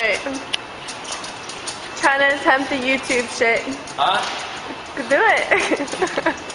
Trying to attempt the YouTube shit. Huh? Do it.